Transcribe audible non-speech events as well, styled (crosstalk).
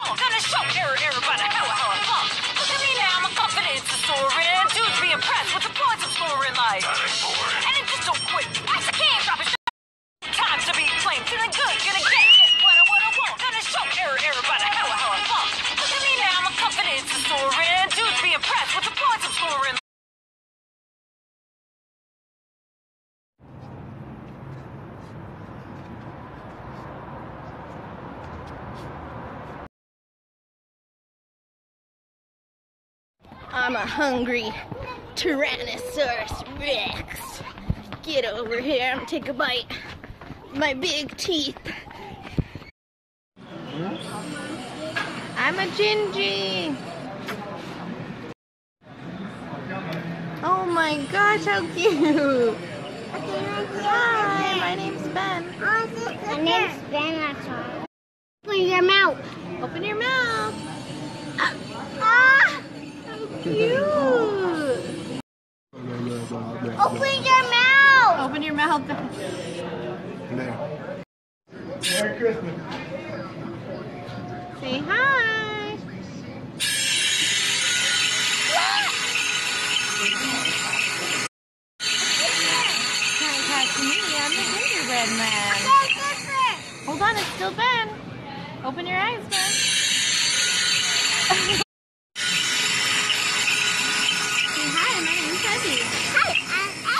Gonna show everybody I'm a hungry Tyrannosaurus Rex. Get over here and take a bite. My big teeth. I'm a Gingy. Oh my gosh, how cute. Hi, my name's Ben. My name's Ben, that's all. Open your mouth. Open your mouth. Ah, how cute. Open your mouth. Open your mouth. There. (laughs) Merry Christmas. Say hi. Can't catch me. I'm the gingerbread man. Hold on, it's still Ben. Open your eyes, Ben. (laughs) Happy. Hi, I'm Emma.